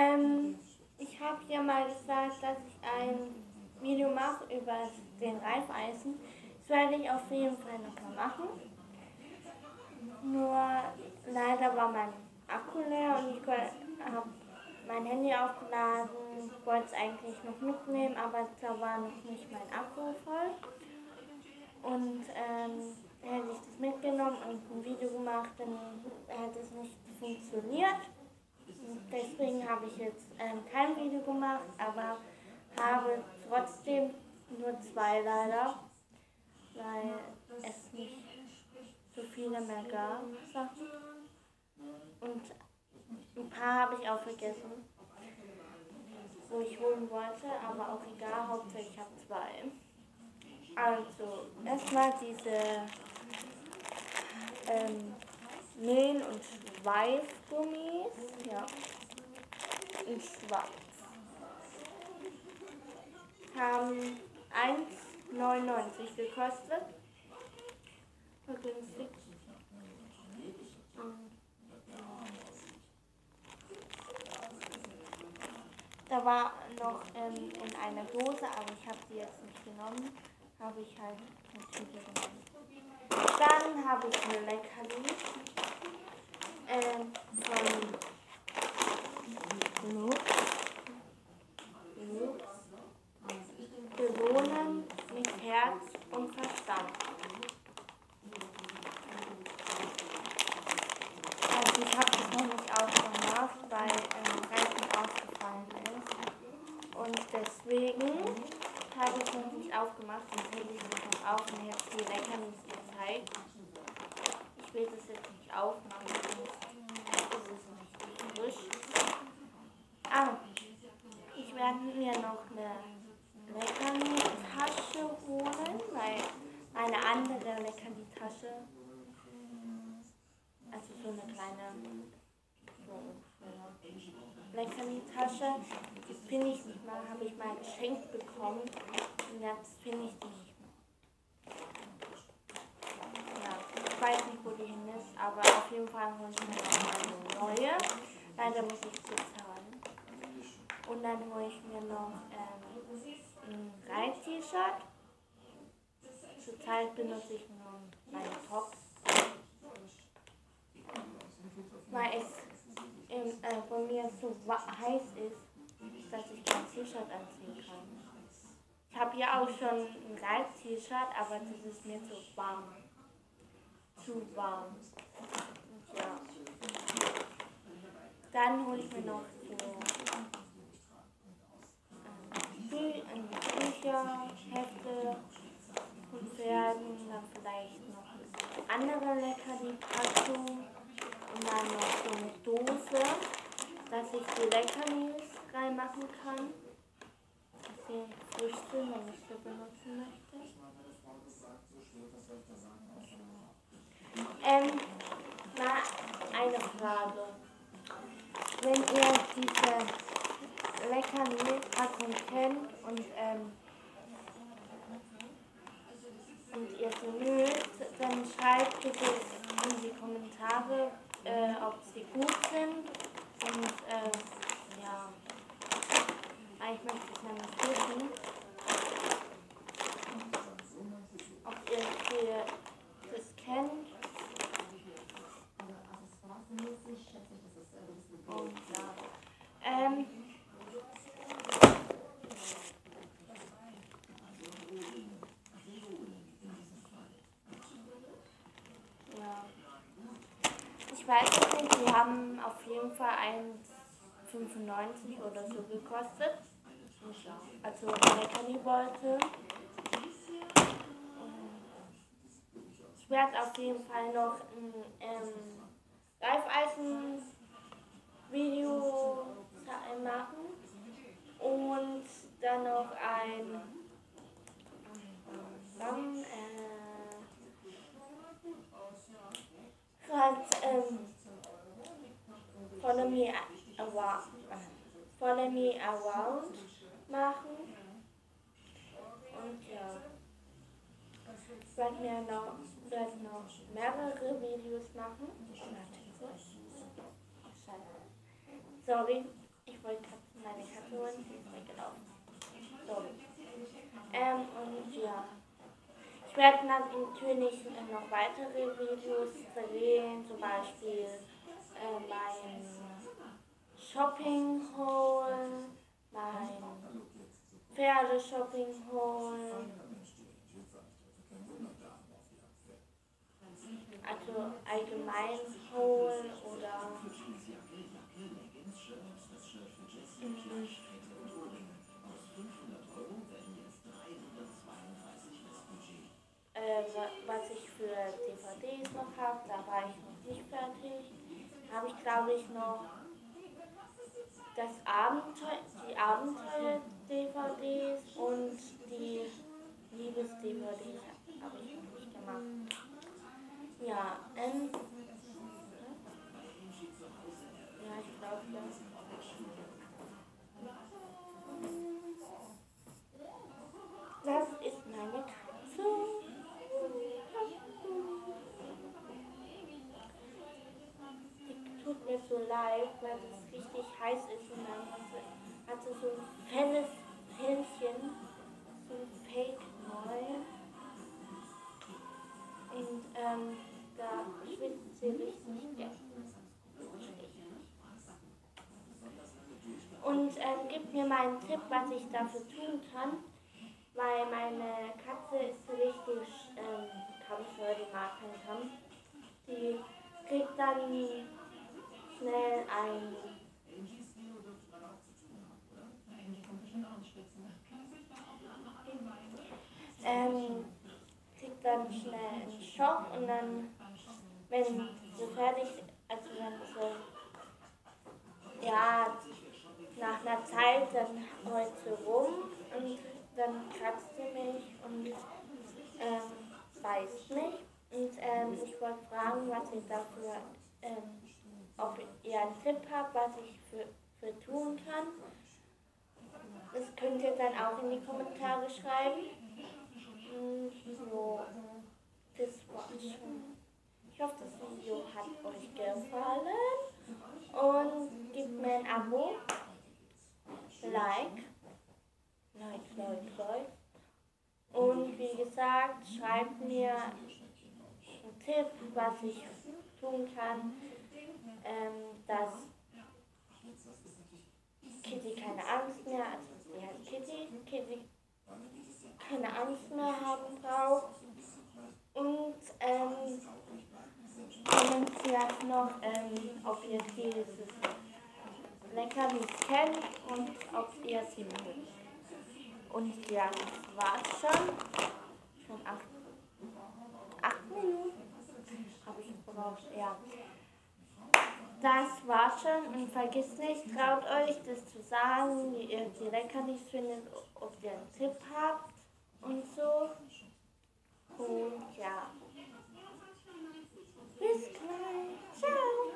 Ähm, ich habe ja mal gesagt, dass ich ein Video mache über den Reifeisen. Das werde ich auf jeden Fall nochmal machen. Nur leider war mein Akku leer und ich habe mein Handy aufgeladen, wollte es eigentlich noch mitnehmen, aber da war noch nicht mein Akku voll. Und ähm, hätte ich das mitgenommen und ein Video gemacht, dann hätte es nicht funktioniert. Deswegen habe ich jetzt ähm, kein Video gemacht, aber habe trotzdem nur zwei leider, weil es nicht so viele mehr gab. Und ein paar habe ich auch vergessen, wo ich holen wollte, aber auch egal, Hauptsache ich habe zwei. Also, erstmal diese ähm, Mehl- und Schweifgummis. Ja. In schwarz. Haben 1,99 gekostet. Vergünstigt. Da war noch ähm, in einer Dose, aber ich habe die jetzt nicht genommen. Habe ich halt natürlich genommen. Dann habe ich eine Leckerli ähm, von Bewohnen mit Herz und Verstand. Also ich habe das noch nicht aufgemacht, weil ähm, Reifen ausgefallen ist. Und deswegen habe ich es noch nicht aufgemacht, sonst hätte ich es noch auf und jetzt die Leckerlis gezeigt. Ich will das jetzt nicht aufmachen, sonst ist nicht frisch. Ah, ich werde mir noch eine Leckerli-Tasche holen, weil eine andere Leckerli-Tasche, also so eine kleine so Leckerli-Tasche, die finde ich nicht mal, habe ich mal geschenkt bekommen und jetzt finde ich die nicht mehr. Ja, ich weiß nicht, ist, aber auf jeden Fall hole ich mir noch eine neue. Leider muss ich bezahlen. Und dann hole ich mir noch ähm, ein Rein-T-Shirt. Zurzeit benutze ich nur meine Tops. Weil es im, äh, bei mir so heiß ist, dass ich kein T-Shirt anziehen kann. Ich habe ja auch schon ein Reis-T-Shirt, aber das ist mir zu warm. Zu warm. Ja. Dann hole ich mir noch so ähm, Bücher, Hefte und werden dann vielleicht noch andere Leckerli-Packung und dann noch so eine Dose, dass ich die Leckerlis reinmachen kann. Frisch sind, wenn ich sie benutzen möchte. Ähm, mal eine Frage. Wenn ihr diese Leckerli-Packung kennt und, ähm, und ihr sie mögt, dann schreibt bitte in die Kommentare, äh, ob sie gut sind. Und äh, ja, ich möchte es nämlich wissen, ob ihr, ihr das kennt. Und ja, ähm, ja. Ich weiß es nicht, die haben auf jeden Fall 1,95 oder so gekostet. Also Leckerli-Beutel. Ich werde auf jeden Fall noch ein ähm, Reifeisen-Video machen und dann noch ein dann, äh, halt, ähm, Follow Me Around, Follow Me Around machen. Und ja, ich werde mir noch, werde noch mehrere Videos machen. Sorry, ich wollte meine Katze holen, die ist weggelaufen. So. Ähm, und ja. Ich werde dann natürlich noch weitere Videos drehen, zum Beispiel mein Shopping Haul, mein Pferdeshopping Haul. Also allgemein Haul oder äh, was ich für DVDs noch habe, da war ich noch. Habe ich glaube ich noch das Abenteuer, die Abenteuer-DVDs und die Liebes-DVDs habe ich noch nicht gemacht. Ja, ähm, ja, ich glaube. Das ist meine Katze. Die tut so leid, weil es richtig heiß ist und dann hat sie so ein helles Fellchen, so ein Fake-Neu. Und ähm, da schwitzt sie richtig gern. Und ähm, gibt mir mal einen Tipp, was ich dafür tun kann, weil meine Katze ist richtig ähm, Kampfhör, die mag keinen Kampf. Die kriegt dann schnell ein ähm, kriegt dann schnell einen Schock und dann, wenn sie fertig, also wenn so, ja, nach einer Zeit, dann heult sie rum und dann kratzt sie mich und ähm, beißt mich. Und ähm, ich wollte fragen, was ihr dafür, ähm, ob ihr einen Tipp habt, was ich für, für tun kann. Das könnt ihr dann auch in die Kommentare schreiben. So, das war's schon. Ich hoffe, das Video hat euch gefallen. Und gebt mir ein Abo, Like, Like, Like, Like. Und wie gesagt, schreibt mir einen Tipp, was ich tun kann, ähm, dass Kitty keine Angst mehr, also sie heißt Kitty, Kitty keine Angst mehr haben braucht. Und ähm, kommentiert noch, ähm, ob ihr dieses Leckerlis kennt und ob ihr sie mögt. Und ja, das war's schon. Schon acht, acht Minuten ja. Das war's schon und vergisst nicht, traut euch das zu sagen, wie ihr die Leckerlis findet, ob ihr einen Tipp habt und so. Und ja. Bis gleich. Ciao.